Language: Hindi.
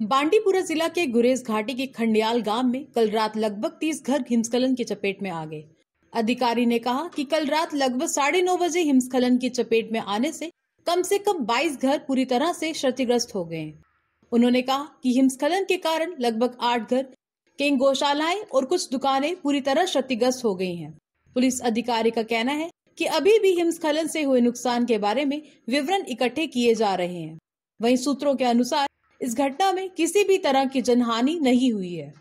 बांडीपुरा जिला के गुरेज घाटी के खंडियाल गाँव में कल रात लगभग 30 घर हिमस्खलन की चपेट में आ गए। अधिकारी ने कहा कि कल रात लगभग साढ़े नौ बजे हिमस्खलन की चपेट में आने से कम से कम 22 घर पूरी तरह से क्षतिग्रस्त हो गए। उन्होंने कहा कि हिमस्खलन के कारण लगभग आठ घर, कई गौशालाएँ और कुछ दुकानें पूरी तरह क्षतिग्रस्त हो गई हैं। पुलिस अधिकारी का कहना है कि अभी भी हिमस्खलन से हुए नुकसान के बारे में विवरण इकट्ठे किए जा रहे हैं। वहीं सूत्रों के अनुसार इस घटना में किसी भी तरह की जनहानि नहीं हुई है।